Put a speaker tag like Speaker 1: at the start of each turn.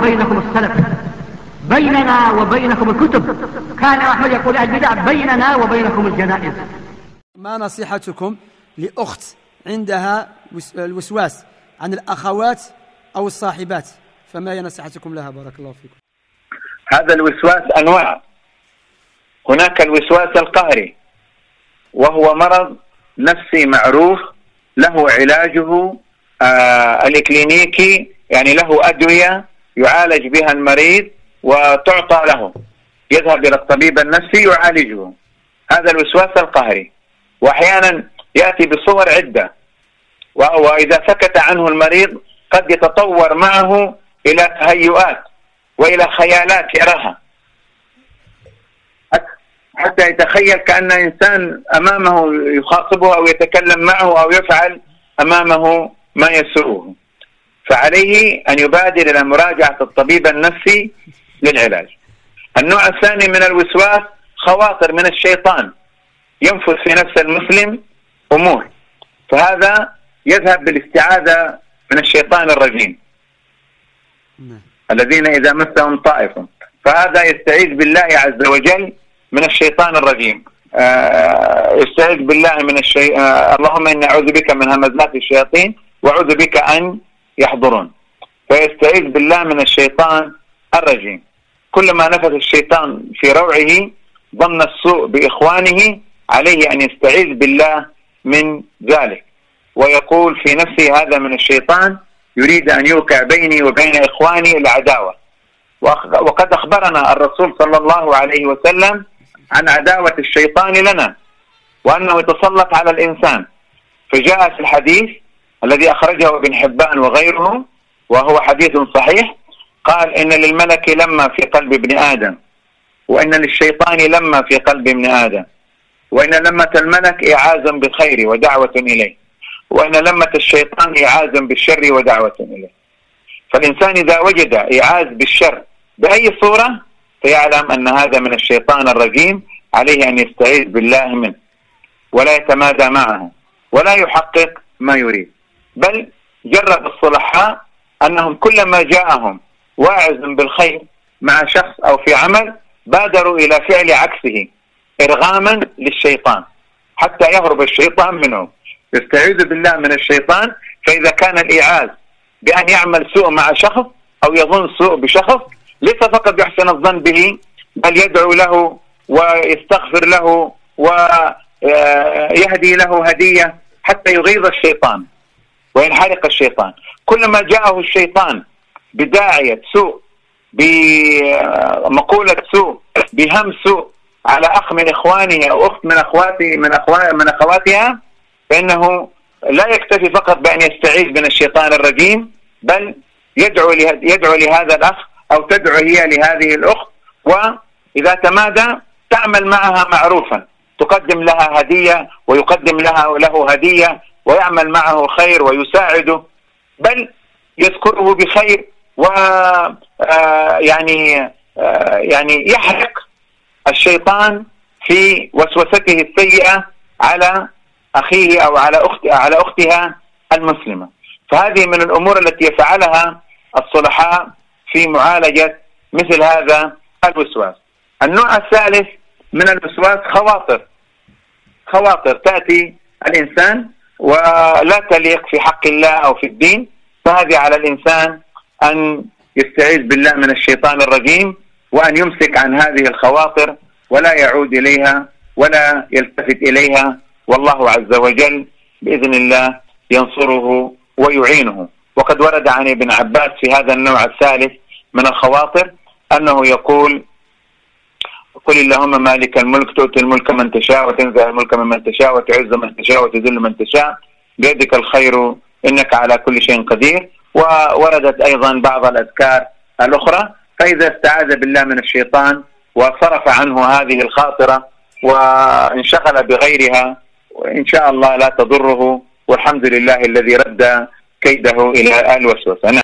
Speaker 1: وبينكم السلف. بيننا وبينكم الكتب. كان أحمد يقول البدع بيننا وبينكم الجنائز.
Speaker 2: ما نصيحتكم لأخت عندها الوسواس عن الأخوات أو الصاحبات؟ فما هي نصيحتكم لها؟ بارك الله فيكم.
Speaker 3: هذا الوسواس أنواع. هناك الوسواس القهري وهو مرض نفسي معروف له علاجه آه الإكلينيكي يعني له أدوية يعالج بها المريض وتعطى له يذهب إلى الطبيب النفسي يعالجه هذا الوسواس القهري. وأحيانا يأتي بصور عدة. وإذا سكت عنه المريض قد يتطور معه إلى تهيؤات وإلى خيالات يراها. حتى يتخيل كأن إنسان أمامه يخاطبه أو يتكلم معه أو يفعل أمامه ما يسوءه. فعليه أن يبادر إلى مراجعة الطبيب النفسي للعلاج. النوع الثاني من الوسواس خواطر من الشيطان. ينفذ في نفس المسلم أمور. فهذا يذهب بالاستعاذة من الشيطان الرجيم. نعم. الذين إذا مسهم طائف. فهذا يستعيذ بالله عز وجل من الشيطان الرجيم. آه، يستعيذ بالله من الشيء آه، اللهم إني أعوذ بك من همزات الشياطين وأعوذ بك أن يحضرون. فيستعيذ بالله من الشيطان الرجيم. كلما نفذ الشيطان في روعه ظن السوء بإخوانه عليه أن يستعيذ بالله من ذلك. ويقول في نفسه هذا من الشيطان يريد أن يوقع بيني وبين إخواني العداوة. وقد أخبرنا الرسول صلى الله عليه وسلم عن عداوة الشيطان لنا وأنه يتسلط على الإنسان. فجاء في الحديث الذي أخرجه ابن حبان وغيره وهو حديث صحيح قال إن للملك لما في قلب ابن آدم وإن للشيطان لما في قلب ابن آدم وإن لمة الملك إعازا بالخير ودعوة إليه وإن لمة الشيطان إعازا بالشر ودعوة إليه. فالإنسان إذا وجد إعاز بالشر بأي صورة فيعلم أن هذا من الشيطان الرجيم عليه أن يستعيذ بالله منه ولا يتمادى معه ولا يحقق ما يريد. بل جرب الصلحاء أنهم كلما جاءهم واعظ بالخير مع شخص أو في عمل بادروا إلى فعل عكسه إرغاما للشيطان حتى يهرب الشيطان منهم. يستعيذ بالله من الشيطان فإذا كان الإيعاز بأن يعمل سوء مع شخص أو يظن سوء بشخص ليس فقط يحسن الظن به بل يدعو له ويستغفر له ويهدي له هدية حتى يغيظ الشيطان. وينحرق الشيطان. كلما جاءه الشيطان بداعية سوء بمقولة سوء بهم سوء على أخ من إخوانه أو أخت من أخواته من أخوات من أخواتها فإنه لا يكتفي فقط بأن يستعيذ من الشيطان الرجيم بل يدعو يدعو لهذا الأخ أو تدعو هي لهذه الأخت وإذا تمادى تعمل معها معروفا. تقدم لها هدية ويقدم لها له هدية ويعمل معه خير ويساعده بل يذكره بخير و آه، يعني آه، يعني يحرق الشيطان في وسوسته السيئة على أخيه أو على أخت على أختها المسلمة. فهذه من الأمور التي يفعلها الصلحاء في معالجة مثل هذا الوسواس. النوع الثالث من الوسواس خواطر. خواطر تأتي الإنسان ولا تليق في حق الله أو في الدين فهذه على الإنسان أن يستعيذ بالله من الشيطان الرجيم وأن يمسك عن هذه الخواطر ولا يعود إليها ولا يلتفت إليها. والله عز وجل بإذن الله ينصره ويعينه. وقد ورد عن ابن عباس في هذا النوع الثالث من الخواطر أنه يقول قل اللهم مالك الملك تؤتي الملك من تشاء وتنزع الملك من تشاء وتعز من تشاء وتذل من تشاء. بيدك الخير إنك على كل شيء قدير. ووردت أيضا بعض الأذكار الأخرى. فإذا استعاذ بالله من الشيطان وصرف عنه هذه الخاطرة وانشغل بغيرها وإن شاء الله لا تضره. والحمد لله الذي رد كيده إلى الوسوسة